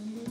mhm